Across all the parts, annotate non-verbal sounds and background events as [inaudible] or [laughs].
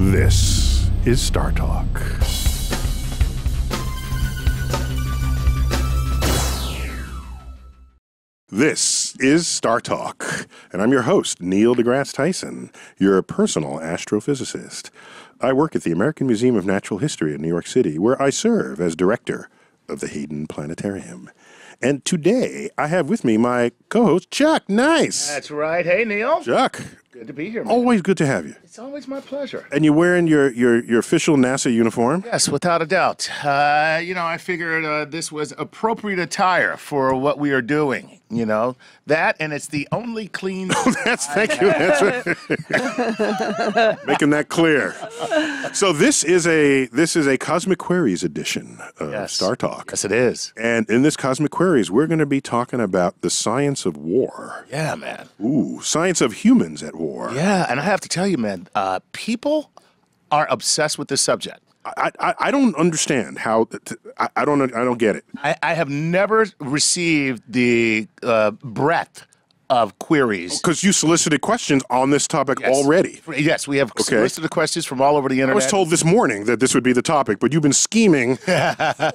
This is Star Talk. This is Star Talk, and I'm your host, Neil deGrasse Tyson, your personal astrophysicist. I work at the American Museum of Natural History in New York City, where I serve as director of the Hayden Planetarium. And today I have with me my co host, Chuck. Nice. That's right. Hey, Neil. Chuck, Good to be here. Man. always good to have you. It's always my pleasure. And you're wearing your, your, your official NASA uniform? Yes, without a doubt. Uh, you know, I figured uh, this was appropriate attire for what we are doing. You know that, and it's the only clean. [laughs] That's thank you. That's right. [laughs] Making that clear. So this is a this is a Cosmic Queries edition of Yes. Star Talk. yes, it is. And in this Cosmic Queries, we're going to be talking about the science of war. Yeah, man. Ooh, science of humans at war. Yeah, and I have to tell you, man, uh, people are obsessed with this subject. I, I, I don't understand how. I, I don't I don't get it. I, I have never received the uh, breadth of queries. Because you solicited questions on this topic already. Yes, we have okay. solicited questions from all over the internet. I was told this morning that this would be the topic, but you've been scheming [laughs]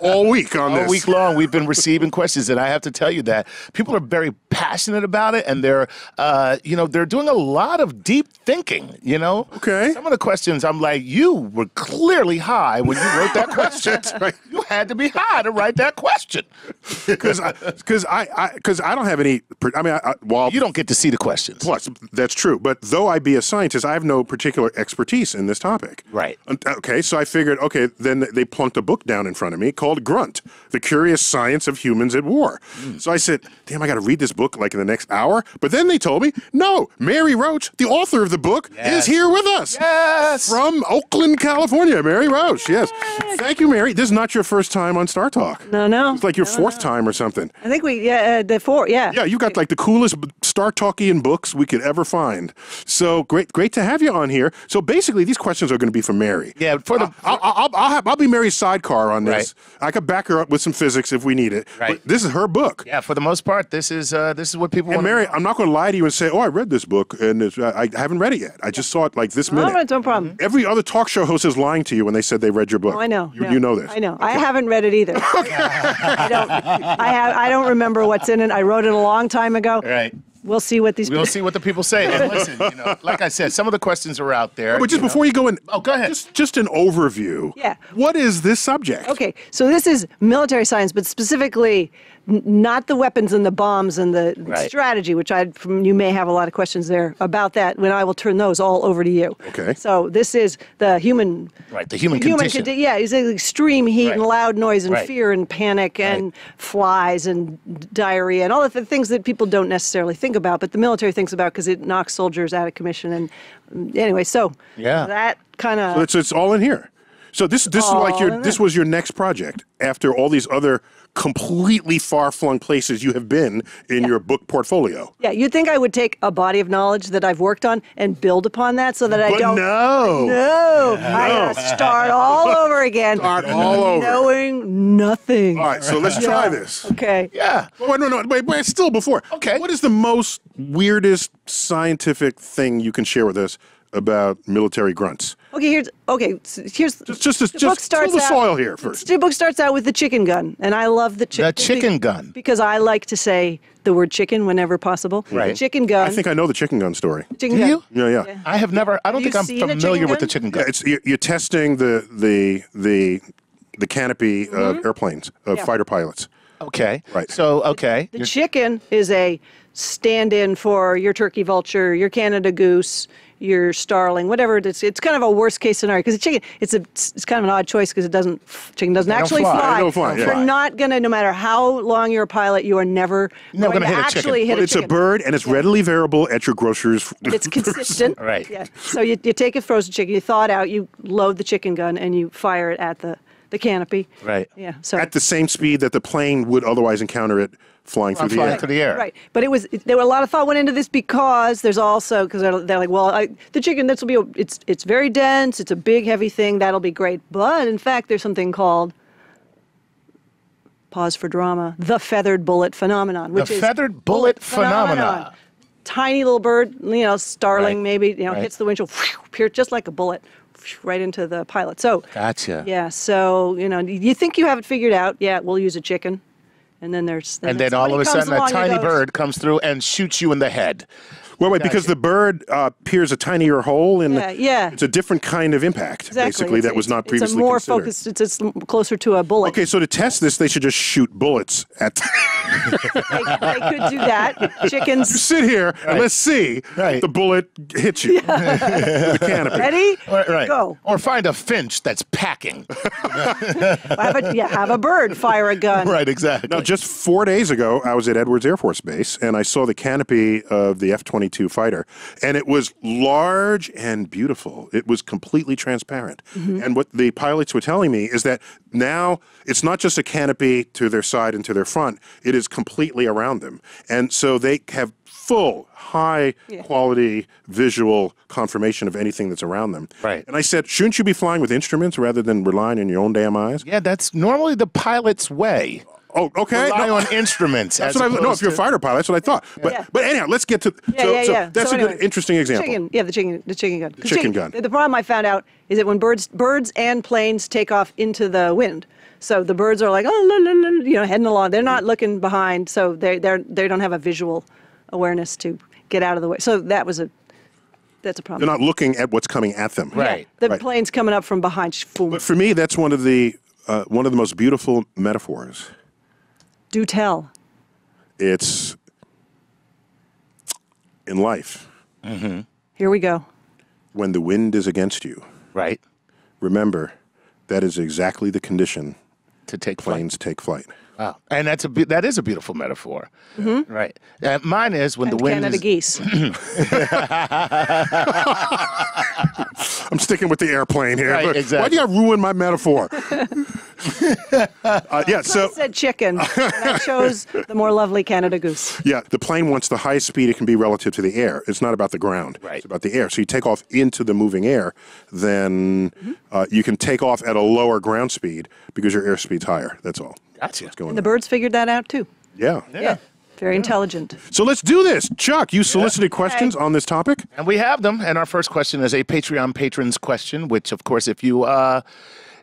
all week on all this. All week long we've been receiving questions and i have to tell you that people are very passionate about it and they're uh, you know they're doing a lot of deep thinking you know Okay. some of the questions i'm like you were clearly high when you wrote that question [laughs] right. you had to be high to write that question [laughs] Because because I because I, don't have any. I mean, I, I, while you don't get to see the questions Plus, that's true. But though I be a scientist, I have no particular expertise in this topic. Right. Okay, so I figured, okay, then they plunked a book down in front of me called Grunt, The Curious Science of Humans at War. So I said, damn, I got to read this book like in the next hour. But then they told me, no, Mary Roach, the author of the book, is here with us. yes From Oakland, California, Mary Roach. Yes. Thank you, Mary. This is not your first time on Star Talk. No, no. It's like your fourth time or something. I think we, yeah, uh, the four, yeah. Yeah, you got like the coolest Star Talkian books we could ever find. So great, great to have you on here. So basically, these questions are going to be for Mary. yeah for the I'll, I'll, I'll, have, I'll be Mary's sidecar on this. I could back her up with some physics if we need it. Right. But this is her book. yeah for the most part this is uh, this is what people And want Mary, I'm not going to lie to you and say, "Oh, I read this book and it's, I, I haven't read it yet. I just saw it like this All minute." right, no problem. Mm-hmm. Every other talk show host is lying to you when they said they read your book. Oh, I know. You, yeah. you know this. I know. I haven't read it either. [laughs] [laughs] I don't. I have. I don't remember what's in it. I wrote it a long time ago. right We'll see what these. we'll [laughs] see what the people say and listen you know like i said some of the questions are out there But just you know. before you go in, Oh, go ahead. Just, just an overview. Yeah. What is this subject? Okay, so this is military science, but specifically n- not the weapons and the bombs and the Right. strategy, which I from you may have a lot of questions there about that. When I will turn those all over to you. Okay. So this is the human. Right, the human human condition. condi- yeah, it's extreme heat and loud noise and Right. fear and panic and flies and diarrhea and all of the things that people don't necessarily think about, but the military thinks about because it knocks soldiers out of commission. And mm, anyway, so Yeah. that kind of. It's, it's all in here. So this this is like your this was your next project after all these other completely far flung places you have been in your book portfolio. Yeah, you'd think I would take a body of knowledge that I've worked on and build upon that so that I But don't. no. No, I gotta start all [laughs] over again. Start all over. Knowing nothing. All right, so let's try this. Okay. yeah wait, no, no, wait, wait, still before. Okay. What is the most weirdest scientific thing you can share with us about military grunts? Okay. Here's okay. s- Here's Just, just, the just, book just starts till the out- soil here first. The book starts out with the chicken gun, and I love the chicken. The chicken gun. because I like to say the word chicken whenever possible. Right. The chicken gun. I think I know the chicken gun story. chicken Do gun. you? Yeah, yeah. I have never. I don't Have think I'm familiar with the gun? chicken Yeah, gun. it's you're, you're testing the the the the canopy of airplanes of Mm-hmm. Yeah. fighter pilots. Okay. Right. So okay. The chicken is a stand-in for your turkey vulture, your Canada goose, your starling, whatever it is. It's kind of a worst-case scenario because the chicken, it's a, it's kind of an odd choice because it doesn't, chicken doesn't don't actually fly. fly. Don't fly. You're not gonna, no matter how long you're a pilot, you are never, Never going gonna to hit a chicken. actually hit But a it's chicken. a bird and it's readily variable at your grocer's. [laughs] It's consistent. Right. Yeah. So you, you take a frozen chicken, you thaw it out, you load the chicken gun, and you fire it at the, the canopy. Right. Yeah. So at the same speed that the plane would otherwise encounter it flying through the flying air. through the air. Right, but it was there were a lot of thought went into this because there's also because they're, they're like, well, I, the chicken this will be a, it's it's very dense, it's a big heavy thing that'll be great, but in fact there's something called pause for drama, the feathered bullet phenomenon, which the is feathered bullet phenomena. Tiny little bird, you know, starling Right. maybe, you know, Right. hits the windshield, phew, just like a bullet, right into the pilot. So, Gotcha. yeah, so, you know, you think you have it figured out. Yeah, we'll use a chicken. And then there's. And then all of a sudden, a tiny bird comes through and shoots you in the head. Well, wait, because the bird uh, peers a tinier hole in Yeah, the, yeah. It's a different kind of impact, Exactly. basically, It's- that was not previously It's a more considered. focused, it's, it's closer to a bullet. Okay, so to test this, they should just shoot bullets at. They, [laughs] they could do that. Chickens. sit here and let's see Right. if the bullet hits you [laughs] with the canopy. Ready? Right, right. Go. Or find a finch that's packing. [laughs] Have a, yeah, have a bird fire a gun. right, exactly. Now, just four days ago, I was at Edwards Air Force Base and I saw the canopy of the F 22 fighter, and it was large and beautiful. It was completely transparent. Mm-hmm. And what the pilots were telling me is that now it's not just a canopy to their side and to their front, it is completely around them. And so they have full, high quality visual confirmation of anything that's around them. Right. And I said, shouldn't you be flying with instruments rather than relying on your own damn eyes? yeah, that's normally the pilot's way. Oh, okay. Rely No. on instruments. That's as what I, no, if you're a fighter pilot, that's what I thought. But Yeah. but anyhow, let's get to. Yeah, so, yeah, so yeah. That's So a anyway, good, interesting example. Chicken, yeah, the chicken, the chicken gun. 'Cause Chicken gun. The problem I found out is that when birds, birds and planes take off into the wind, so the birds are like, oh, la, la, la, you know, heading along. They're not looking behind, so they they they don't have a visual awareness to get out of the way. So that was a that's a problem. They're not looking at what's coming at them. Right. The Right. plane's coming up from behind. boom. But for me, that's one of the uh, one of the most beautiful metaphors. Do tell. It's in life mm-hmm. Here we go. when the wind is against you. Right. Remember, that is exactly the condition To take flight. planes take flight. Wow. And that's a be- that is a beautiful metaphor. Right. Uh, mine is when And the wind Canada is geese. [laughs] I'm sticking with the airplane here. Right, Look, Why do you ruin my metaphor? [laughs] uh, yeah, so I said chicken, and I chose the more lovely Canada goose. Yeah, the plane wants the highest speed it can be relative to the air. It's not about the ground. Right. It's about the air. So you take off into the moving air, then Mm-hmm. uh, you can take off at a lower ground speed because your airspeed's higher. That's all. Gotcha. What's going And the birds figured that out too. Yeah. Yeah. Very intelligent. So let's do this. Chuck, you solicited questions on this topic? And we have them. And our first question is a Patreon patrons question, which, of course, if you uh,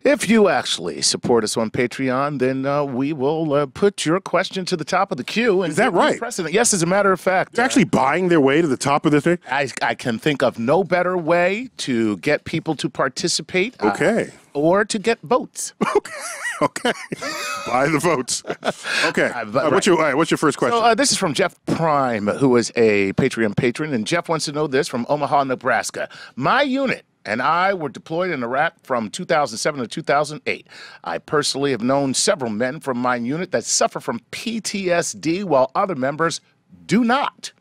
if you actually support us on Patreon, then uh, we will uh, put your question to the top of the queue. And Is that right? Precedent. Yes, as a matter of fact. They're actually buying their way to the top of the thing? I, I can think of no better way to get people to participate. uh, Okay. or to get votes. [laughs] Okay. okay. [laughs] Buy the votes. Okay. Uh, but- Uh, what's, your, right, what's your first question? So uh, this is from Jeff Prime, who is a Patreon patron, and Jeff wants to know this from Omaha, Nebraska. My unit and I were deployed in Iraq from 2007 to 2008. I personally have known several men from my unit that suffer from PTSD, while other members do not.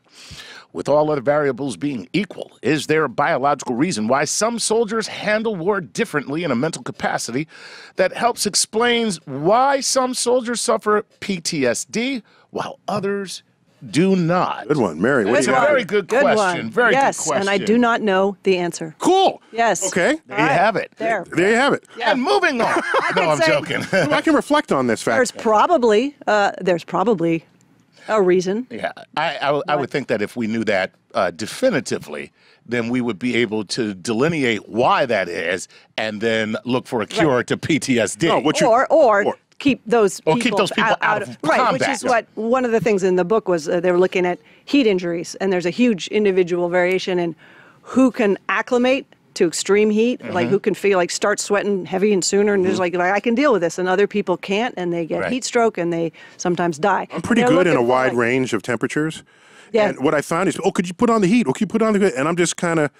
With all other variables being equal, is there a biological reason why some soldiers handle war differently in a mental capacity that helps explains why some soldiers suffer PTSD while others do not? good one. Mary, what That's do you a have? very good Good question. one. Very yes, good question. and I do not know the answer. Cool. Yes. Okay. There you have it. There. There you have it. And moving on. [laughs] no, I'm say- joking. [laughs] I can reflect on this fact. There's fact. probably uh, there's probably a reason. Yeah, I, I, w- I would think that if we knew that uh, definitively, then we would be able to delineate why that is, and then look for a cure to PTSD. No, what you- or, or or- keep those Or people keep those people out of right, which combat. is what one of the things in the book was uh, they were looking at heat injuries, and there's a huge individual variation in who can acclimate to extreme heat, like Mm-hmm. who can feel like start sweating heavy and sooner, and there's like, like I can deal with this, and other people can't, and they get Right. heat stroke and they sometimes die. I'm pretty good in a wide range of temperatures. Yeah. And what I found is, oh, could you put on the heat? Oh, could you put on the heat? And I'm just kind of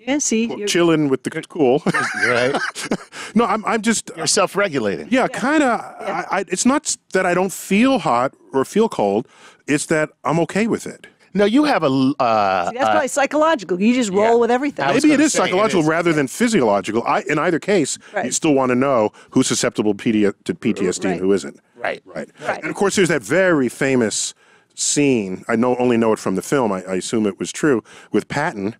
Yeah, see, you're- chilling with the cool. [laughs] right? [laughs] no, I'm, I'm just, You're self-regulating. yeah, kind of. I, I, it's not that I don't feel hot or feel cold. It's that I'm okay with it. No, you have a. l- Uh, that's probably psychological. You just roll yeah. with everything. I was Maybe it gonna is say, it psychological is. rather than physiological. I, in either case, you Right. still want to know who's susceptible PD, to PTSD and Right. who isn't. Right. Right. Right. And of course, there's that very famous scene. I know only know it from the film. I, I assume it was true with Patton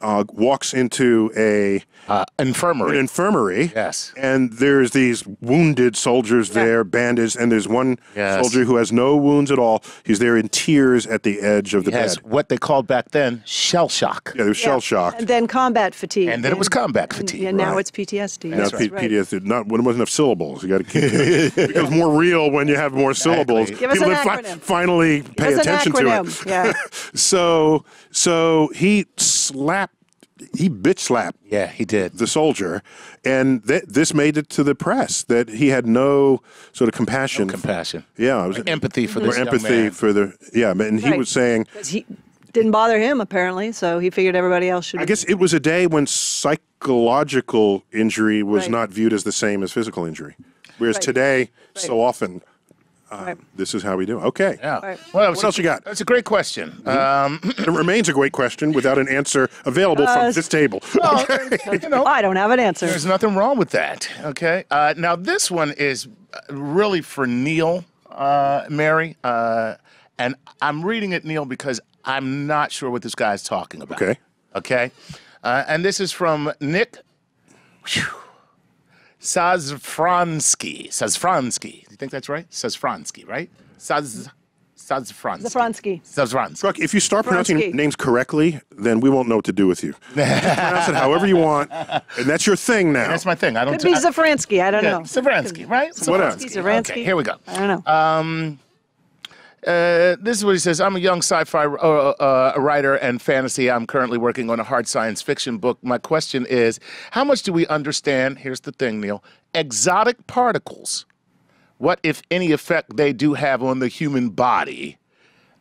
uh, walks into a Uh, infirmary. an infirmary. Yes. And there's these wounded soldiers there, bandaged, and there's one Yes. soldier who has no wounds at all. He's there in tears at the edge of the He has bed. what they called back then shell shock. Yeah, there's shell shock. And then combat fatigue. And then it was combat fatigue, And, now right. it's PTSD. Now, That's P- right. PTSD, not when it wasn't enough syllables. You got to keep it [laughs] becomes more real when you have more syllables. Give us People an that acronym. finally pay Give us an attention to it. yeah. [laughs] so, so he slapped, he bitch slapped Yeah, he did. the soldier, and th- this made it to the press that he had no sort of compassion. Compassion. yeah, it was Empathy for or this young empathy man. for the yeah, and he Right. was saying he didn't bother him apparently, so he figured everybody else should. I guess it was a day when psychological injury was Right. not viewed as the same as physical injury, whereas Right. today, so often, uh, Right. this is how we do. it. Okay, Yeah. Right. Well, that was What a- else you got? That's a great question. Um, it remains a great question without an answer available from Uh, this table. [laughs] you know, [laughs] I don't have an answer. There's nothing wrong with that. Okay. Uh, now this one is uh, really for Neil, uh, Mary, uh, and I'm reading it, Neil, because I'm not sure what this guy's talking about. Okay. Okay. Uh, and this is from Nick whew, Sazfransky. Sazfransky. Do you think that's right? Sazfransky, right? Saz. Sazfransky. Zafransky. Sazfransky. Look, if you start pronouncing Vronsky. names correctly, then we won't know what to do with you. You [laughs] pronounce it however you want, and that's your thing now. That's my thing. I don't. Could be I- Zafransky. I don't yeah, know. Safransky, right? Whatever. Zafransky, Zafransky. Okay, here we go. I don't know. Uh, this is what he says. I'm a young sci-fi uh, uh, writer and fantasy. I'm currently working on a hard science fiction book. My question is, how much do we understand? Here's the thing, Neil. Exotic particles. What, if any, effect they do have on the human body?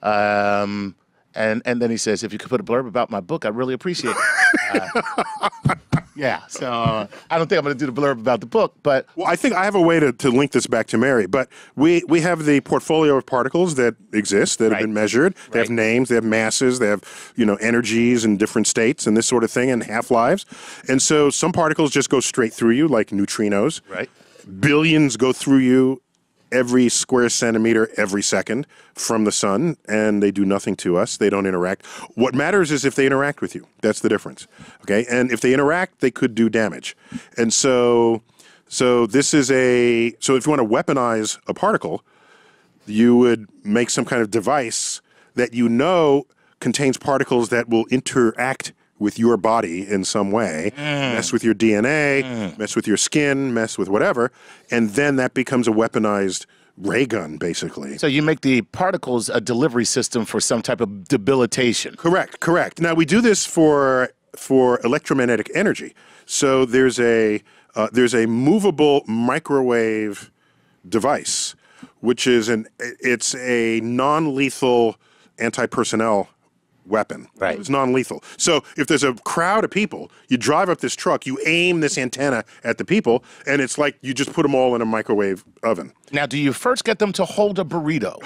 Um, and and then he says, if you could put a blurb about my book, I'd really appreciate it. Uh, yeah. So uh, I don't think I'm going to do the blurb about the book, but Well, I think I have a way to, to link this back to Mary, but we, we have the portfolio of particles that exist that have been measured. They have names, they have masses, they have you know energies and different states and this sort of thing, and half lives. And so some particles just go straight through you, like neutrinos. right. Billions go through you every square centimeter every second from the sun, and they do nothing to us. They don't interact. What matters is if they interact with you. That's the difference. Okay, and if they interact, they could do damage. And so, so this is a so if you want to weaponize a particle, you would make some kind of device that you know contains particles that will interact with your body in some way, mess with your DNA, mess with your skin, mess with whatever, and then that becomes a weaponized ray gun, basically. So you make the particles a delivery system for some type of debilitation. Correct, correct. Now we do this for for electromagnetic energy. So there's a uh, there's a movable microwave device, which is an it's a non-lethal anti-personnel weapon. Right. It's non-lethal. So if there's a crowd of people, you drive up this truck, you aim this antenna at the people, and it's like you just put them all in a microwave oven. Now, do you first get them to hold a burrito?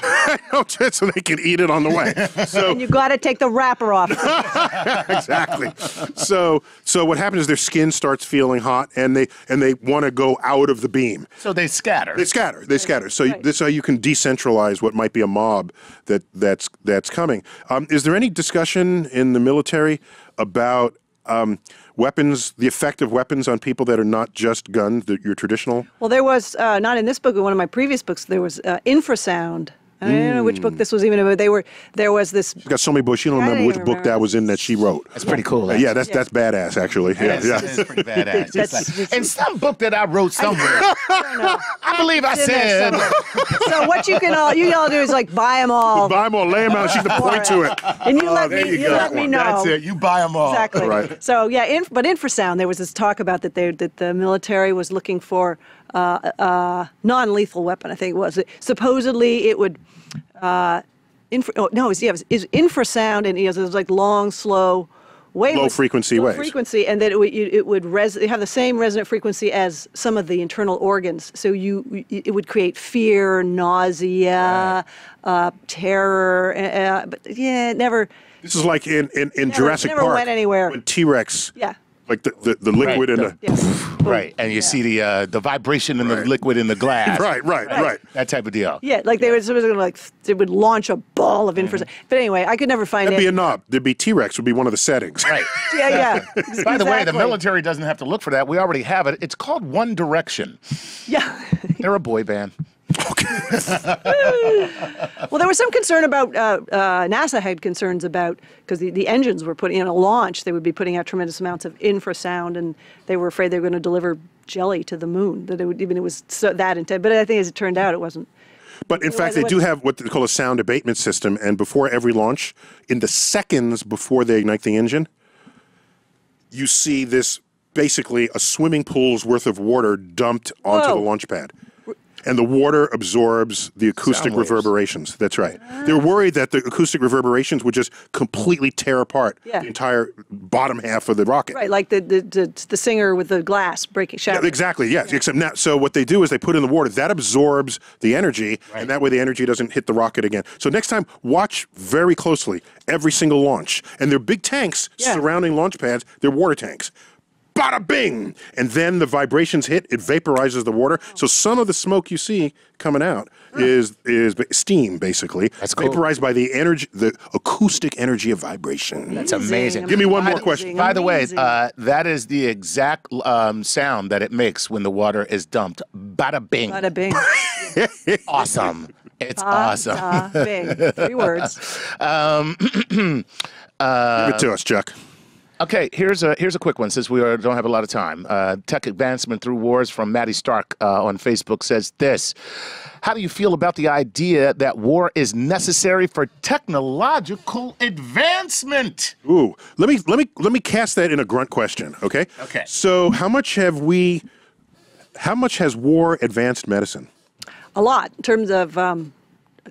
[laughs] so they can eat it on the way. [laughs] So And you got to take the wrapper off. [laughs] exactly. So so what happens is their skin starts feeling hot and they and they want to go out of the beam. So they scatter. They scatter. They scatter. So Right. this is how you can decentralize what might be a mob that that's that's coming. Um, is there any discussion in the military about um, weapons, the effect of weapons on people that are not just guns, your traditional? Well, there was uh, not in this book, but one of my previous books. There was uh, infrasound. I don't know which book this was even about. They were there was this. She's got so many books. You don't I remember don't which even book remember. that was in that she wrote. That's pretty cool. Uh, yeah, that's that's badass actually. Yeah, That's, yeah. that's pretty badass. It's That's- like- in some book that I wrote somewhere, I believe I in there said. somewhere. so what you can all you can all do is like buy them all, Buy them all, lay them out. She can point to it. [laughs] and you let there me you you, go. let me know. That's it. You buy them all. Exactly. Right. So yeah, inf- but infrasound. There was this talk about that they that the military was looking for a non-lethal weapon. I think it was. Supposedly it would. Uh, infra- oh, no, it's, yeah, it was, infrasound, and it was, it like long, slow. Wave Low frequency low waves. frequency, and that it would you- it would res- have the same resonant frequency as some of the internal organs. So you it would create fear, nausea, uh, terror. Uh, but yeah, it never. This is like in, in, in Jurassic never Park. went anywhere. When T Rex Yeah. Like the, the, the liquid in the- the. Yes. Right, and you see the uh, the vibration in the liquid in the glass. [laughs] Right, right, right. That type of deal. Yeah, like they were sort of like they would launch a ball of infrasound. But anyway, I could never find it. That'd be a knob. There'd be T Rex would be one of the settings. Right. [laughs] yeah, yeah. [laughs] By the way, the military doesn't have to look for that. We already have it. It's called One Direction. Yeah. They're a boy band. [laughs] Well, there was some concern about uh, uh, NASA had concerns about because the, the engines were putting in a launch, they would be putting out tremendous amounts of infrasound, and they were afraid they were going to deliver jelly to the moon. That it would even it was so that intent. But I think as it turned out, it wasn't. But in fact, was- they it do have what they call a sound abatement system, and before every launch, in the seconds before they ignite the engine, you see this basically a swimming pool's worth of water dumped onto Whoa. the launch pad. And the water absorbs the acoustic reverberations. That's right. They're worried that the acoustic reverberations would just completely tear apart Yeah. the entire bottom half of the rocket. Right, like the the, the, the singer with the glass breaking Yeah, exactly. Yes. Except now, so what they do is they put in the water that absorbs the energy, and that way the energy doesn't hit the rocket again. So next time, watch very closely every single launch, and they're big tanks Yeah. surrounding launch pads. They're water tanks. Bada bing! And then the vibrations hit. It vaporizes the water. So some of the smoke you see coming out is is steam, basically. That's cool. Vaporized by the energy, the acoustic energy of vibration. That's amazing. Give me one more question. By the way, uh, that is the exact um, sound that it makes when the water is dumped. Bada bing. Bada bing. [laughs] Awesome. It's awesome. Bada bing. Three words. [laughs] [clears throat] Give it to us, Chuck. Okay, here's a here's a quick one since we are, don't have a lot of time. Uh, Tech advancement through wars from Maddie Stark uh, on Facebook says this: How do you feel about the idea that war is necessary for technological advancement? Ooh, let me let me let me cast that in a grunt question, okay? Okay. So, how much have we? How much has war advanced medicine? a lot in terms of um,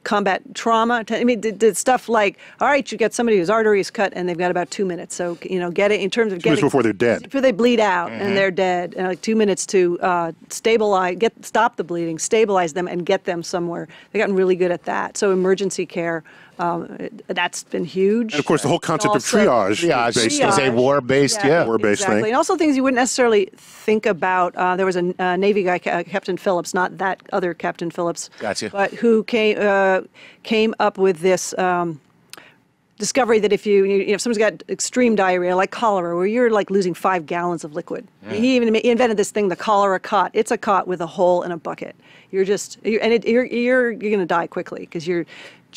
combat trauma. I mean, did, did stuff like, all right, you get somebody whose artery is cut and they've got about two minutes. So, you know, get it in terms of minutes getting before they're dead. Before they bleed out and they're dead, and like two minutes to uh, stabilize, get stop the bleeding, stabilize them, and get them somewhere. They've gotten really good at that. So, emergency care, um, it- that's been huge. And of course, the whole concept of triage, Triage is based is a war-based, yeah. War-based exactly. thing. And also things you wouldn't necessarily think about. Uh, there was a uh, Navy guy, Ca- Captain Phillips, not that other Captain Phillips, Gotcha. but who came uh, came up with this. Um, Discovery that if you, you know, if someone's got extreme diarrhea like cholera, where you're like losing five gallons of liquid, he even he invented this thing, the cholera cot. It's a cot with a hole in a bucket. You're just, you're, and it, you're you're you're going to die quickly because you're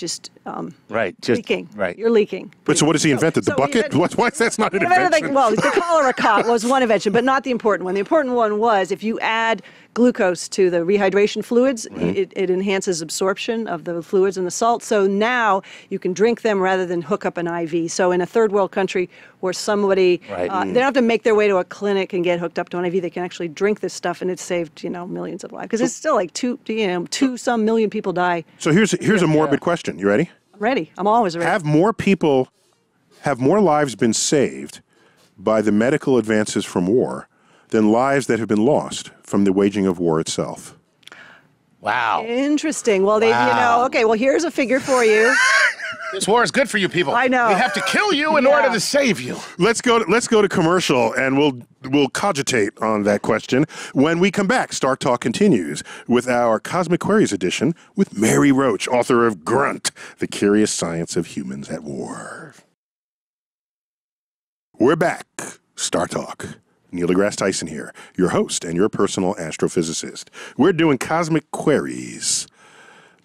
just um, Right. Just leaking. right. You're leaking. But so, what has he invented? The so bucket? invented- What? What? That's not an Invented, like, invention. well, the [laughs] cholera cot was one invention, but not the important one. The important one was if you add glucose to the rehydration fluids, it, it enhances absorption of the fluids and the salt. So now you can drink them rather than hook up an IV. So in a third world country where somebody, Right. uh, they don't have to make their way to a clinic and get hooked up to an IV, they can actually drink this stuff and it's saved, you know, millions of lives. Because it's still like two, you know, two some million people die. So here's here's a morbid question. You ready? I'm ready. I'm always ready. Have more people, have more lives been saved by the medical advances from war than lives that have been lost from the waging of war itself? Wow. Interesting. Well, they, you know, okay, well, here's a figure for you. [laughs] This war is good for you people. I know. We have to kill you in Yeah. order to save you. Let's go. To, let's go to commercial, and we'll we'll cogitate on that question when we come back. Star Talk continues with our Cosmic Queries edition with Mary Roach, author of Grunt: The Curious Science of Humans at War. We're back. Star Talk. Neil deGrasse Tyson here, your host and your personal astrophysicist. We're doing Cosmic Queries.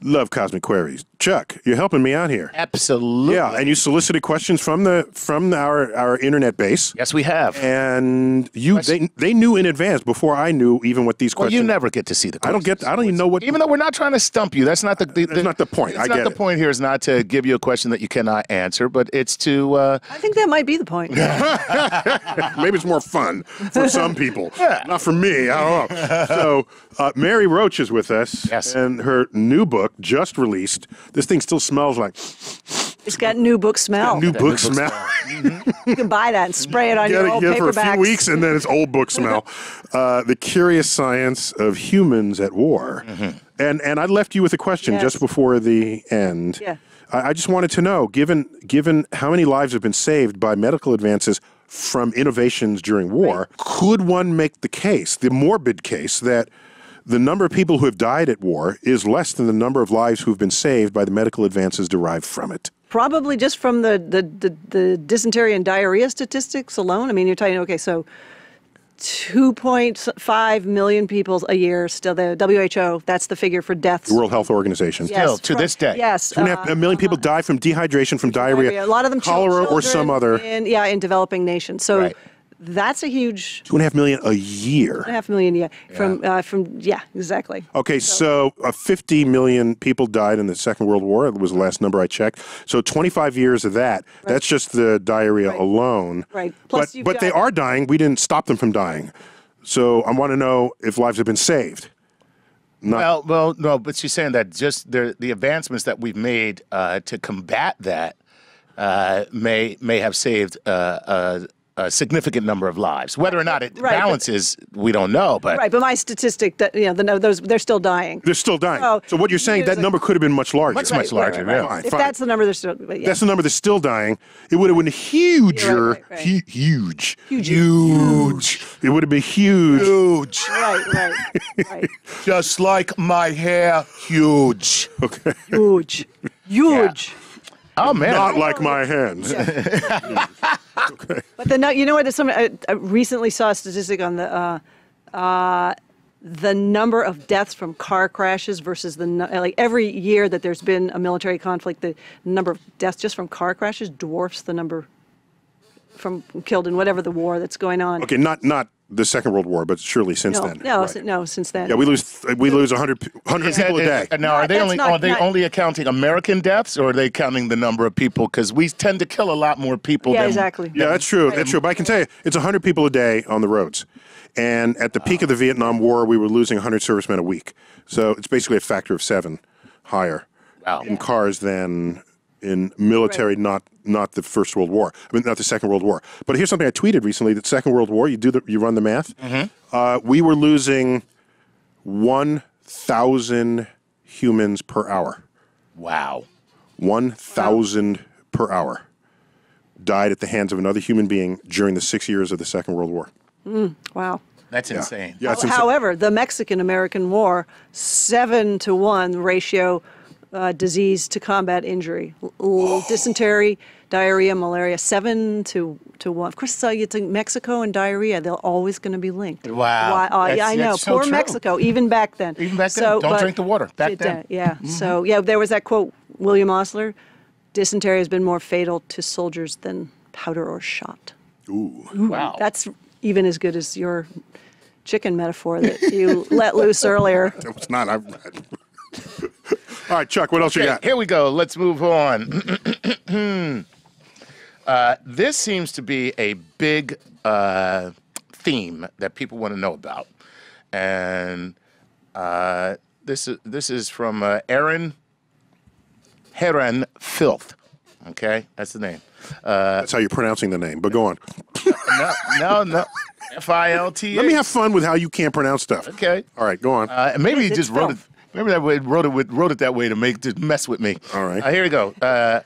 Love Cosmic Queries. Chuck, you're helping me out here. Absolutely. Yeah, and you solicited questions from the from our our internet base, Yes, we have. and you they they knew in advance before I knew even what these well, questions. you never get to see the. I don't get. I don't even know what. Even though we're not trying to stump you, that's not the. the That's not the point. It's I not get the it. point here. Is not to give you a question that you cannot answer, but it's to. Uh, I think that might be the point. [laughs] [laughs] maybe it's more fun for some people, [laughs] not for me. I don't know. So uh, Mary Roach is with us, Yes. and her new book just released. This thing still smells like It's got new book smell. new book book smell. [laughs] You can buy that and spray it on get your it, old get it for a few weeks, and then it's old book smell. [laughs] uh, the curious science of humans at war, and and I left you with a question Yes. just before the end. Yeah. I, I just wanted to know, given given how many lives have been saved by medical advances from innovations during war, could one make the case, the morbid case, that the number of people who have died at war is less than the number of lives who have been saved by the medical advances derived from it? Probably just from the, the, the, the dysentery and diarrhea statistics alone. I mean, you're talking, okay, so 2.5 million people a year still the WHO that's the figure for deaths. World Health Organization. Yes, Still, to from- this day. Yes. Two and a half- uh, a million people die from dehydration, from diarrhea, A lot of them cholera, or some other. In, yeah, in developing nations. So Right. That's a huge Two and a half million a year. half million. Yeah, from uh, from yeah, exactly. Okay, so uh, 50 million people died in the Second World War. It was the last number I checked. So 25 years of that. That's just the diarrhea Right. alone. Right. Plus But, you've but they are dying. We didn't stop them from dying. So I want to know if lives have been saved. Not, Well, well, no, but she's saying that just the the advancements that we've made uh, to combat that uh, may may have saved uh, a, a significant number of lives. Whether or not it Right, but- balances, we don't know. But Right, but my statistic that you know, the, those they're still dying. they're still dying. Oh, so what you're saying, years that number could have been much larger. Much, much larger, yeah. Fine, If fine. that's the number, they're still. But yeah. That's the number that's still dying. It would have been huger, right, right. hu- huge, Huge. huge. It would have been huge. huge, right, right, right. [laughs] just like my hair, huge. Okay, Huge, [laughs] huge. Oh man, not like my hands. [laughs] But then, you know what? Some I, I recently saw a statistic on the uh, uh, the number of deaths from car crashes versus the nu- like every year that there's been a military conflict, the number of deaths just from car crashes dwarfs the number from killed in whatever the war that's going on. Okay, not not the Second World War, but surely since No, then. no, Right. si- no. Since then, Yeah, we lose we lose 100, 100 Is that- people a day. now, are they that's only not- are they not- only accounting American deaths, or are they counting the number of people? Because we tend to kill a lot more people. yeah, than, exactly. Yeah, that's true. That's true. But I can tell you, it's 100 people a day on the roads. And at the peak of the Vietnam War, we were losing 100 servicemen a week. So it's basically a factor of seven higher Wow. in cars than in military, not not the First World War. I mean, not the Second World War. But here's something I tweeted recently: that Second World War, you do the, you run the math. Uh, we were losing 1,000 humans per hour. Wow. 1,000 per hour died at the hands of another human being during the six years of the Second World War. Wow. That's insane. Yeah, it's insane. However, the Mexican American War, seven to one ratio uh, disease to combat injury. L- [sighs] dysentery, diarrhea, malaria, seven to, to one. Of course, so you think Mexico and diarrhea, they're always going to be linked. Wow. Why, uh, yeah, I know. so Poor true. Mexico, even back then. Even back then. Don't but- drink the water. Back it, then. uh, yeah. So, yeah, there was that quote, William Osler dysentery has been more fatal to soldiers than powder or shot. Ooh. Wow. That's even as good as your chicken metaphor that you [laughs] let loose earlier. That was not. I, all right, Chuck, what else you got? here we go. Let's move on. [clears throat] uh, this seems to be a big uh, theme that people want to know about, and uh, this is this is from uh, Aaron Heron Filth. Okay, that's the name. That's how you're pronouncing the name, but go on. No, no, no. [laughs] F I L T. Let me have fun with how you can't pronounce stuff. Okay. All right, go on. Uh, maybe he just wrote it. Maybe that way wrote it with wrote it that way to make to mess with me. All right. Uh, here we go. Uh,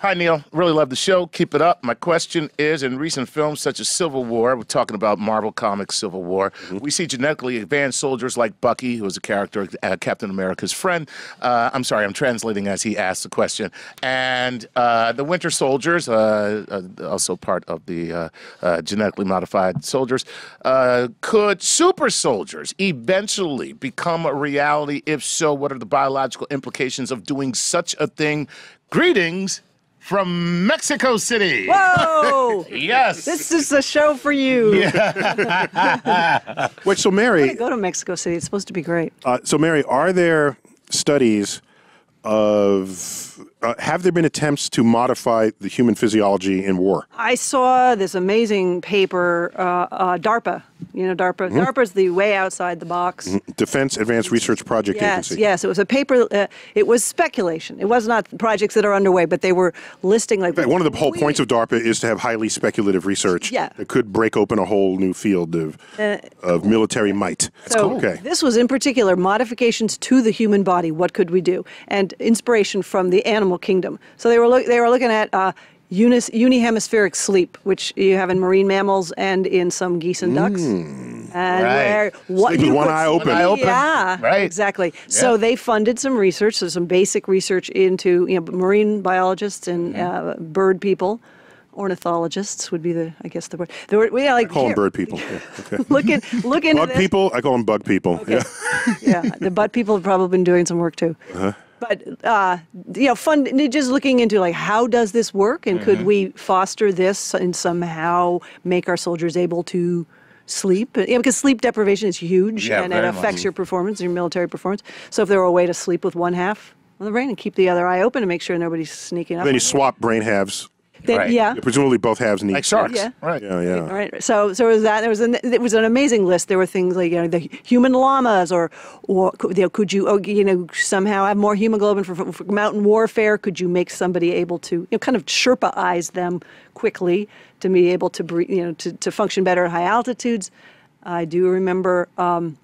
Hi Neil, really love the show. Keep it up. My question is: In recent films such as Civil War, we're talking about Marvel Comics Civil War. Mm-hmm. We see genetically advanced soldiers like Bucky, who is a character, uh, Captain America's friend. Uh, I'm sorry, I'm translating as he asked the question. And uh, the Winter Soldiers, uh, uh, also part of the uh, uh, genetically modified soldiers, uh, could super soldiers eventually become a reality? If so, what are the biological implications of doing such a thing? Greetings from Mexico City. Whoa! [laughs] Yes. This is a show for you. Yeah. [laughs] Wait, so Mary, Go to Mexico City. It's supposed to be great. uh, so Mary, are there studies of uh, have there been attempts to modify the human physiology in war? I saw this amazing paper, uh, uh, DARPA. You know, DARPA. DARPA is the way outside the box. Defense Advanced Research Project Yes, Agency. yes. It was a paper. Uh, it was speculation. It was not projects that are underway, but they were listing like. Fact, one of the whole we- points of DARPA is to have highly speculative research Yeah. that could break open a whole new field of, of military might. So Okay. this was in particular modifications to the human body. What could we do? And inspiration from the animal kingdom. So they were look, they were looking at uh, unis, unihemispheric sleep, which you have in marine mammals and in some geese and ducks. And Right. where what Sleep with one eye open. One eye open. Yeah, Right. exactly. So they funded some research, so some basic research into you know marine biologists and Mm-hmm. uh, bird people. Ornithologists would be the, I guess the word. The word yeah, like Call them bird people. Yeah, okay. [laughs] Look in, look [laughs] into Bug this. people. I call them bug people. Yeah. [laughs] yeah, the butt people have probably been doing some work too. Uh-huh. But uh, you know, fun. Just looking into like how does this work, and Mm-hmm. could we foster this and somehow make our soldiers able to sleep? Yeah, because sleep deprivation is huge, Yeah, and it very much. affects your performance, your military performance. So if there were a way to sleep with one half of the brain and keep the other eye open and make sure nobody's sneaking up, Then you swap brain halves. Then, Right. yeah. Presumably both halves need. Like sharks. Yeah. Right. Yeah, yeah. All right. So, so was that there was an it was an amazing list. There were things like you know the human llamas, or or could- you know, could you oh, you know somehow have more hemoglobin for, for mountain warfare? Could you make somebody able to you know kind of Sherpa-ize them quickly to be able to breathe, you know to, to function better at high altitudes? I do remember um,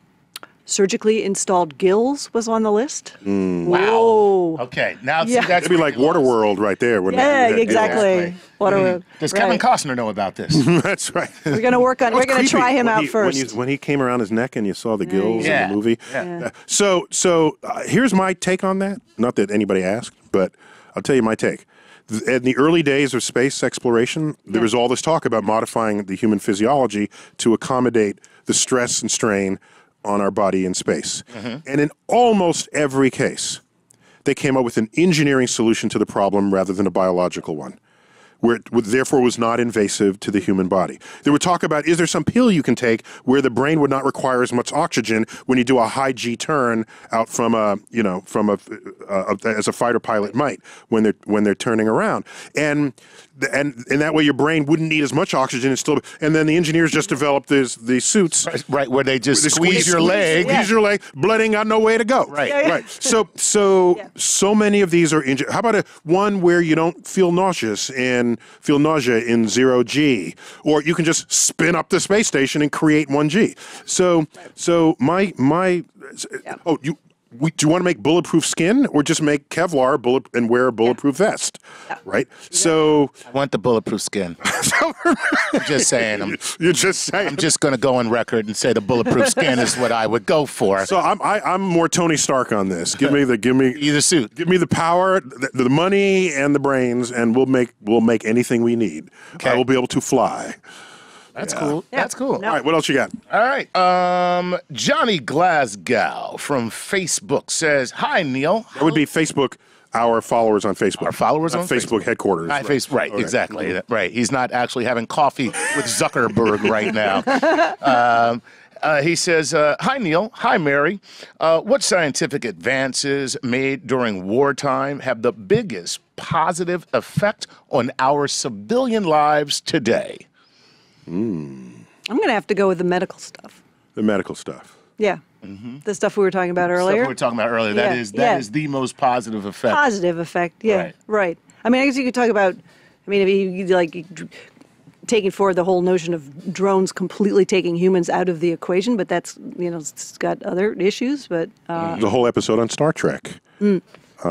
surgically installed gills was on the list. Mm. Whoa. Okay. Now, see, Yeah. that's It'd be like Waterworld right there. wouldn't Yeah, it? exactly. Exactly. What a Does Kevin right. Costner know about this? [laughs] That's right. We're gonna work on. That We're gonna creepy try him when out he- first. When, you- when he came around his neck and you saw the gills Yeah. in the movie. Yeah. Uh, So, so uh, here's my take on that. Not that anybody asked, but I'll tell you my take. In the early days of space exploration, there was all this talk about modifying the human physiology to accommodate the stress and strain on our body in space. And in almost every case, they came up with an engineering solution to the problem rather than a biological one where it would, therefore was not invasive to the human body. They would talk about is there some pill you can take where the brain would not require as much oxygen when you do a high G turn out from a you know from a, uh, as a fighter pilot might when they're when they're turning around and and and that way your brain wouldn't need as much oxygen and still and then the engineers just developed these these suits right, where they just they squeeze, your leg. Squeeze your leg. Blood ain't got no way to go. Right. Yeah, yeah. Right. So so [laughs] so many of these are injured. How about a one where you don't feel nauseous and feel nausea in zero G, or you can just spin up the space station and create one G. So so my my oh you. We, do you want to make bulletproof skin or just make Kevlar bullet and wear a bulletproof vest? Right. So I want the bulletproof skin. [laughs] I'm just saying. I'm, [laughs] you're just saying. I'm just going to go on record and say the bulletproof skin is what I would go for. so I'm I, I'm more Tony Stark on this. Give me the give me [laughs] Either suit. Give me the power, the, the money, and the brains, and we'll make we'll make anything we need. I will be able to fly. That's cool. Yeah. That's cool. No. All right, what else you got? All right. Um, Johnny Glasgow from Facebook says, "Hi Neil. That would be Facebook. Our followers on Facebook. Our followers Not on Facebook, Facebook. headquarters. Hi, face right, Okay. exactly, right. He's not actually having coffee with Zuckerberg right now. [laughs] Um, uh, he says, uh, "Hi Neil, hi Mary. Uh, what scientific advances made during wartime have the biggest positive effect on our civilian lives today?" I'm gonna have to go with the medical stuff. The medical stuff. Yeah. The stuff we were talking about Stuff earlier. we were talking about earlier. That Yeah, is that is yeah. the most positive effect. Positive effect. Yeah. Right. Right. I mean, I guess you could talk about. I mean, if you you, like taking forward the whole notion of drones completely taking humans out of the equation, but that's you know it's got other issues. But uh, The whole episode on Star Trek.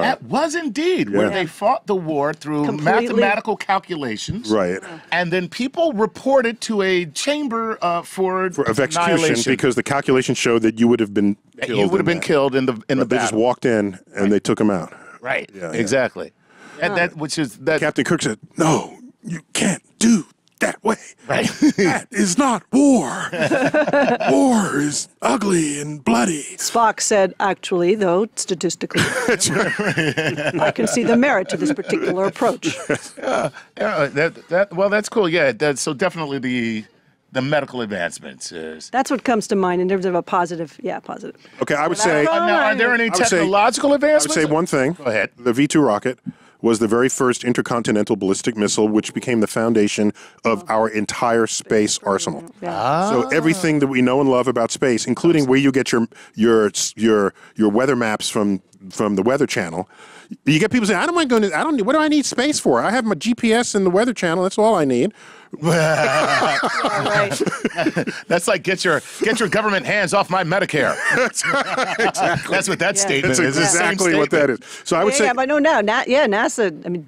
That was indeed where Yeah. they fought the war through Completely- mathematical calculations. Right. And then people reported to a chamber uh, for, For, of execution because the calculation showed that you would have been killed. you would have been that. killed in the in the They just walked in and they took him out. Right. Yeah, yeah. exactly. And that which is that Captain Kirk said, "No, you can't do that way. right. [laughs] That is not war. [laughs] war is ugly and bloody." Spock said, actually, though statistically, [laughs] I can see the merit to this particular approach. yeah, that that well that's cool. Yeah, that's so definitely the the medical advancements is That's what comes to mind in terms of a positive. Yeah, positive. Okay, I would say Uh, now, are there any I say- technological I would say one thing. Go ahead. The V 2 rocket was the very first intercontinental ballistic missile, which became the foundation of oh. our entire space arsenal. Yeah. So ah. everything that we know and love about space, including where you get your your your your weather maps from from the Weather Channel, you get people saying, "I don't want to go. To, I don't. What do I need space for? I have my GPS and the Weather Channel. That's all I need." Right. [laughs] That's like get your get your government hands off my Medicare. [laughs] That's what that statement That's is. It's the exactly what that is. So I would yeah, say yeah, but no, no, Na- yeah, NASA. I mean,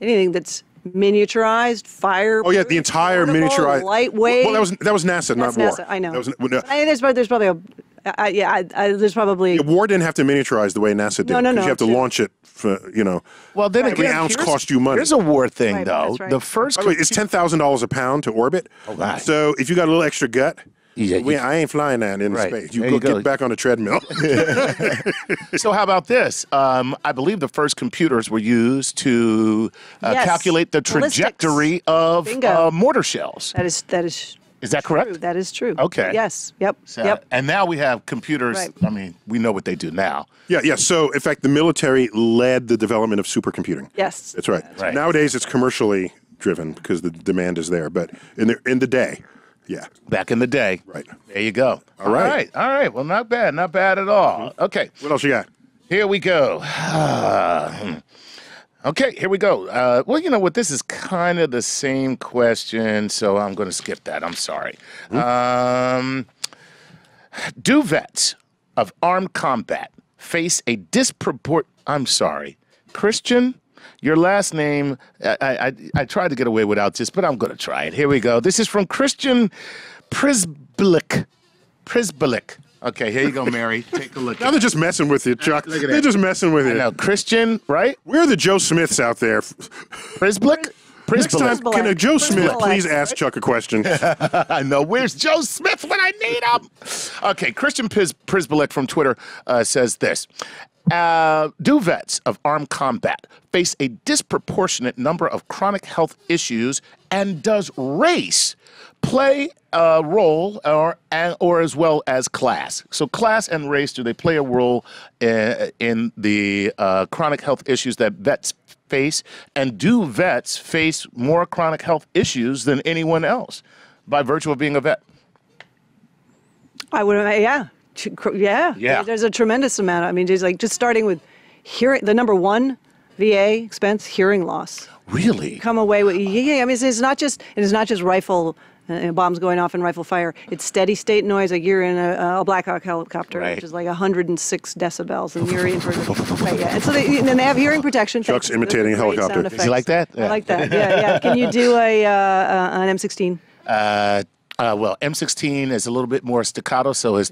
anything that's miniaturized, fire. Oh yeah, the entire miniaturized. lightweight. Well, that was that was NASA, That's not war. NASA. I know. That was, no, But I, there's, there's probably a. I, yeah, I, I, there's probably. war didn't have to miniaturize the way NASA did. No, no, 'cause no, You have to true. launch it for you know. Well, then Every again, ounce cost you money. Here's a war thing, Right, though. right. The first. By the way, it's ten thousand dollars a pound to orbit. Oh, wow. So if you got a little extra gut, Yeah, we, I ain't flying that in Right. space. You go, you go. get back on the treadmill. [laughs] [laughs] So how about this? Um, I believe the first computers were used to uh, Yes. calculate the Ballistics. trajectory of uh, mortar shells. That is that is. Is that true. correct? That is true. Okay. Yes. Yep. So- Yep. And now we have computers. Right. I mean, we know what they do now. yeah, yeah. So in fact, the military led the development of supercomputing. Yes. That's right. Right. Nowadays, it's commercially driven because the demand is there. But in the in the day, yeah. Back in the day. Right. There you go. All right. All right. All right. Well, not bad. Not bad at all. Mm-hmm. Okay. What else you got? Here we go. [sighs] Okay, here we go. Uh, well, you know what? This is kind of the same question, so I'm going to skip that. I'm sorry. Um, do vets of armed combat face a disproport? I'm sorry, Christian. Your last name, I, I, I tried to get away without this, but I'm going to try it. Here we go. This is from Christian Prisblick. Prisblick. Okay, here you go, Mary. [laughs] Take a look. Now at they're just messing with you, Chuck. look at They're that. just messing with I you. know Christian, right? Where are the Joe Smiths out there? Prisblick. Next time, can a Joe Smith Prisblick. please ask Chuck a question? [laughs] I know. Where's Joe Smith when I need him? Okay, Christian Pris- Prisblick from Twitter uh, says this. Uh, do vets of armed combat face a disproportionate number of chronic health issues, and does race play a role, or or as well as class? So, class and race do they play a role in, in the uh, chronic health issues that vets face? And do vets face more chronic health issues than anyone else by virtue of being a vet? I would. Yeah. Yeah. Yeah. There's a tremendous amount. I mean, just like just starting with hearing the number one VA expense, hearing loss. Really? Come away with yeah. I mean, it's, it's not just it is not just rifle. Uh, bombs going off and rifle fire. It's steady state noise. Like you're in a, a Black Hawk helicopter, Right. which is like 106 decibels, and you're in for right, [laughs] yeah. And so they, and then they have hearing protection. Chuck's Thanks. imitating a helicopter. Does he like that? Yeah. I like that. Yeah, yeah. Can you do a uh, uh, an M16? Uh, uh, well, M16 is a little bit more staccato, so it's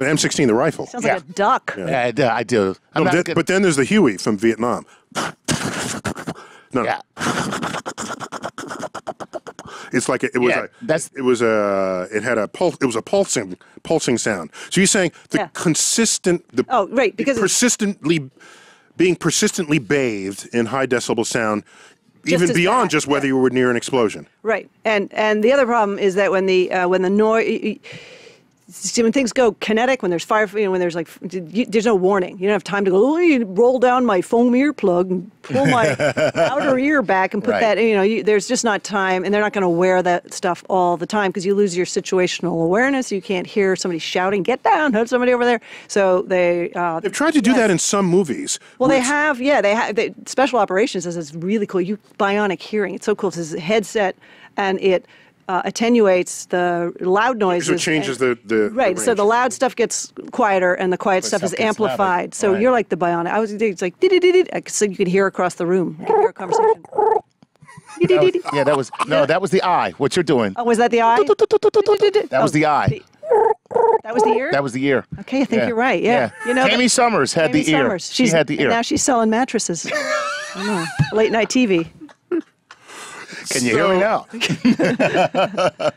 An M16, the rifle. Sounds Yeah. like a duck. yeah, I do. I do. I'm No, not then- good- but then there's the Huey from Vietnam. No, yeah. [laughs] it's like a, it was Yeah, a that's- it was a it had a pulse it was a pulsing pulsing sound. So you're saying the Yeah. consistent the Oh, right, because persistently being persistently bathed in high decibel sound, even beyond bad, just whether yeah. you were near an explosion. Right, and and the other problem is that when the uh, when the noise. See, when things go kinetic, when there's fire, you know, when there's like, you, there's no warning. You don't have time to go, oh, you roll down my foam earplug and pull my [laughs] outer ear back and put Right. that, you know, you, there's just not time. And they're not going to wear that stuff all the time because you lose your situational awareness. You can't hear somebody shouting, get down, there's somebody over there. So they. Uh, They've tried to do that in some movies. well, they have, yeah. They have they, special operations. This is really cool. You bionic hearing. It's so cool. It's a headset, and it uh, attenuates the loud noises. So it changes and- the, the right. The so the loud stuff gets quieter, and the quiet stuff is stuff gets louder. amplified. So Right. you're like the bionic. I was. It's like did so you could hear across the room. You could hear a conversation. Dee-dee-dee-dee. Yeah, that was no, that was the eye. What you're doing? Oh, was that the eye? That was Oh, the eye. That was the ear. That was the ear. Okay, I think Yeah. you're right. Yeah. You know, Amy Summers had Amy the ear. Summers. She had the and ear. now she's selling mattresses. I know. Late night TV. Can you hear me now? [laughs]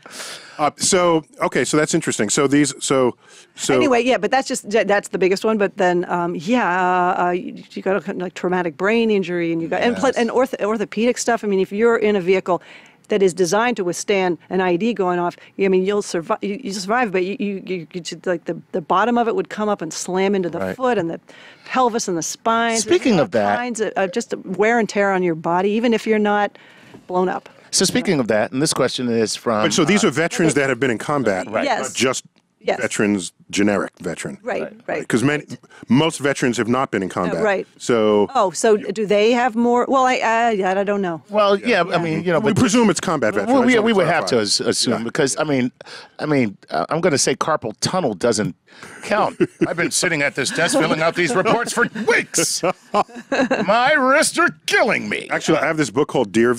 Uh, so okay, so that's interesting. So these so so anyway, yeah, but that's just that's the biggest one. But then, um, yeah, uh, you, you got a like traumatic brain injury, and you got and, Yes. and orth- orthopedic stuff. I mean, if you're in a vehicle that is designed to withstand an IED going off, I mean, you'll survive. You, you survive, but you, you, you, like the, the bottom of it would come up and slam into the Right. foot and the pelvis and the spine. Speaking of that- kinds of, of just wear and tear on your body, even if you're not blown up. So speaking of that, and this question is from But so these uh, are veterans that have been in combat, Right. Yes. Not just Yes. veterans generic veteran. Right, right. Because many, most veterans have not been in combat. right. So Oh, so do they have more? Well, I I, I don't know. Well, yeah, I mean, you know, we but presume it's combat veterans. Well, just yeah, we would have to clarify. as- assume because I mean, I mean, uh, I'm going to say carpal tunnel doesn't count. I've been sitting at this desk filling out these reports for weeks. My wrists are killing me. Actually, I have this book called Dear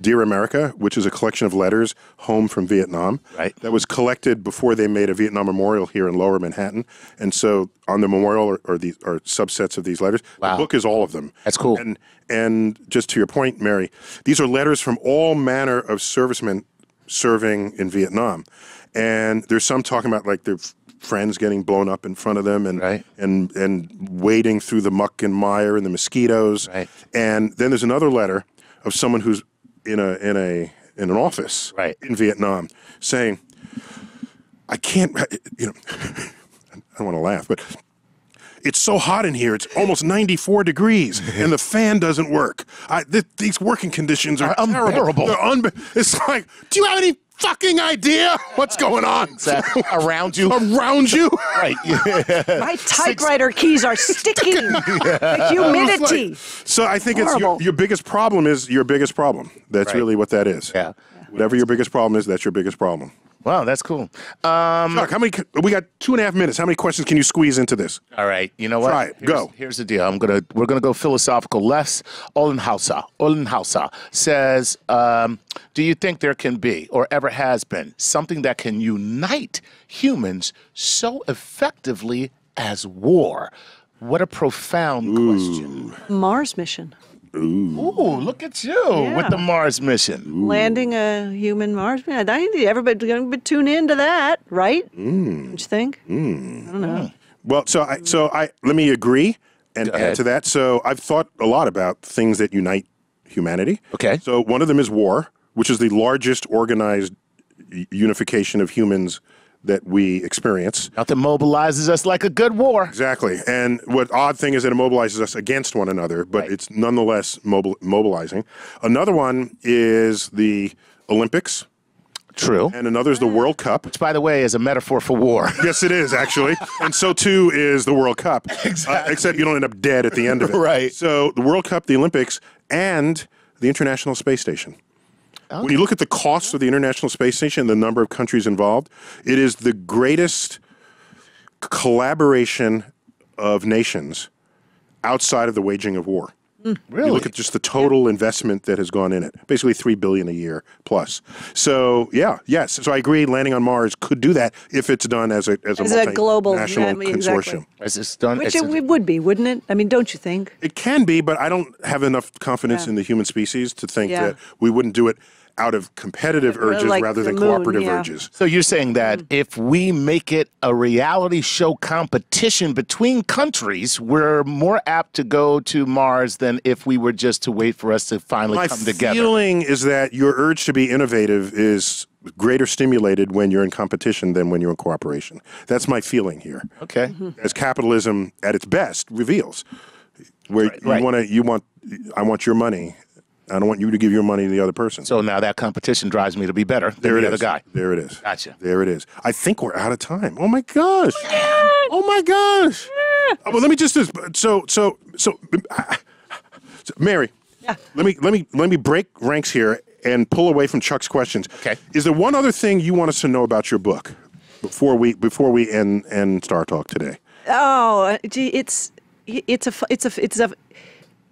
Dear America, which is a collection of letters home from Vietnam. Right. That was collected before they made a Vietnam memorial here in Lower Manhattan, and so on the memorial are, are these are subsets of these letters. Wow. The book is all of them. That's cool. And and just to your point, Mary, these are letters from all manner of servicemen serving in Vietnam, and there's some talking about like their f- friends getting blown up in front of them and Right. and and wading through the muck and mire and the mosquitoes. Right. And then there's another letter of someone who's in a in a in an office Right. in Vietnam saying, "I can't," you know, [laughs] I don't want to laugh, but it's so hot in here. It's almost 94 degrees, [laughs] and the fan doesn't work. I, th- these working conditions are, Are terrible. unbearable. They're unbe- it's like, do you have any fucking idea what's going on That around you, around you? right? [laughs] Yeah. My typewriter keys are sticking. [laughs] The humidity. So I think it's your, your biggest problem is your biggest problem. That's Right. really what that is. Yeah. Whatever your biggest problem is, that's your biggest problem. Wow, that's cool. Um, Chuck, how many? We got two and a half minutes. How many questions can you squeeze into this? all right, you know what? Try it. Here's, Go. Here's the deal. I'm gonna we're gonna go philosophical. Les Ollenhauser Ollenhauser says, um, "Do you think there can be, or ever has been, something that can unite humans so effectively as war?" What a profound question. Mars mission. Ooh, look at you with the Mars mission. Landing a human Mars mission. I think everybody's going to tune into that, right? Mm. Don't you think? I don't know. Well, so I, so I let me agree and add to that. So I've thought a lot about things that unite humanity. Okay. So one of them is war, which is the largest organized unification of humans that we experience. Nothing mobilizes us like a good war. Exactly. And what odd thing is that it mobilizes us against one another, but Right. it's nonetheless mobil- mobilizing. Another one is the Olympics, True. and another is the World Cup. Which, by the way, is a metaphor for war. [laughs] Yes, it is actually, and so too is the World Cup. [laughs] Exactly. except you don't end up dead at the end of it. [laughs] Right. So the World Cup, the Olympics, and the International Space Station. When you look at the cost of the International Space Station, and the number of countries involved, it is the greatest collaboration of nations outside of the waging of war. Hmm. Really? You look at just the total investment that has gone in it, basically three billion a year plus. So yeah, yes. So I agree. Landing on Mars could do that if it's done as a as a, As a global- national yeah, I mean, exactly. consortium. Is this done? Which it's it, a- it would be, wouldn't it? I mean, don't you think? It can be, but I don't have enough confidence Yeah. in the human species to think Yeah. that we wouldn't do it out of competitive urges like rather than moon, cooperative yeah. urges. So you're saying that mm-hmm. if we make it a reality show competition between countries, we're more apt to go to Mars than if we were just to wait for us to finally My come together. My feeling is that your urge to be innovative is greater stimulated when you're in competition than when you're in cooperation. That's my feeling here. Okay. Mm-hmm. as capitalism at its best reveals. Where Right, you right. want to, you want, I want your money. I don't want you to give your money to the other person. So now that competition drives me to be better than there the it other is. guy. There it is. Gotcha. There it is. I think we're out of time. Oh my gosh. Oh my gosh. Oh, well, let me just so so so, so Mary. Yeah. Let me let me let me break ranks here and pull away from Chuck's questions. Okay. Is there one other thing you want us to know about your book before we before we end end Star Talk today? Oh, uh, gee, it's it's a it's a it's a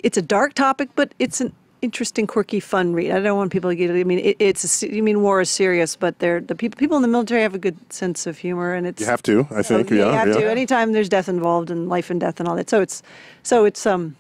it's a dark topic, but it's an interesting, quirky, fun read. I don't want people to get. It. I mean, it, it's a, you mean war is serious, but they're the people people in the military have a good sense of humor, and it's You have to, I think. you yeah. have yeah. to. Anytime there's death involved and life and death and all that, so it's so it's um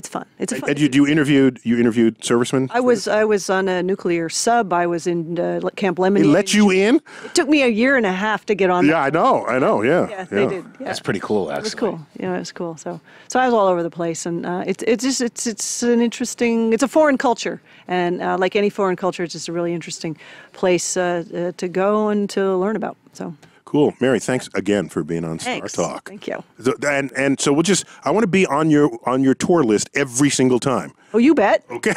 it's fun. It's a fun. And you, you interviewed you interviewed servicemen. I was I was on a nuclear sub. I was in uh, Camp They Lemonnier. let you in? It took me a year and a half to get on. Yeah, I know. I know. Yeah. Yeah, they did. Yeah. That's pretty cool, It was actually. cool. Yeah, it was cool. So, so I was all over the place, and uh, it's it's just it's it's an interesting. It's a foreign culture, and uh, like any foreign culture, it's just a really interesting place uh, uh, to go and to learn about. So, Cool. Mary, thanks again for being on Thanks. Star Talk. Thank you. So, and and so we'll just I want to be on your on your tour list every single time. Oh, you bet. Okay.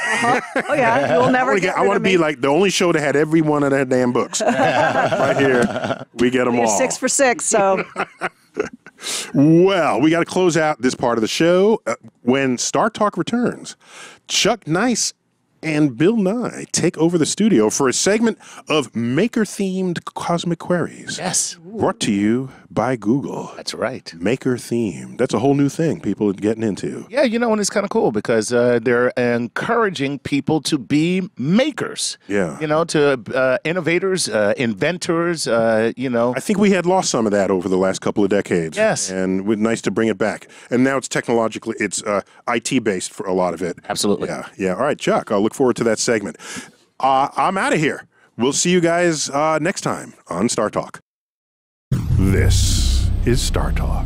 Oh yeah, you'll [laughs] I never want to get I want to be like the only show that had every one of their damn books. [laughs] right here, we get them You're all. six for six. So [laughs] Well, we got to close out this part of the show. Uh, when Star Talk returns, Chuck Nice and Bill Nye take over the studio for a segment of maker themed cosmic queries. Yes, Brought to you by Google. that's right. Maker theme. That's a whole new thing people are getting into. Yeah, you know, and it's kind of cool because uh, they're encouraging people to be makers. Yeah. You know, to uh, innovators, uh, inventors, uh, you know. I think we had lost some of that over the last couple of decades. Yes. And it's nice to bring it back. And now it's technologically, it's uh, IT based for a lot of it. Absolutely. Yeah. Yeah. All right, Chuck, I'll look forward to that segment. Uh, I'm out of here. We'll see you guys uh, next time on Star Talk. This is Star Talk.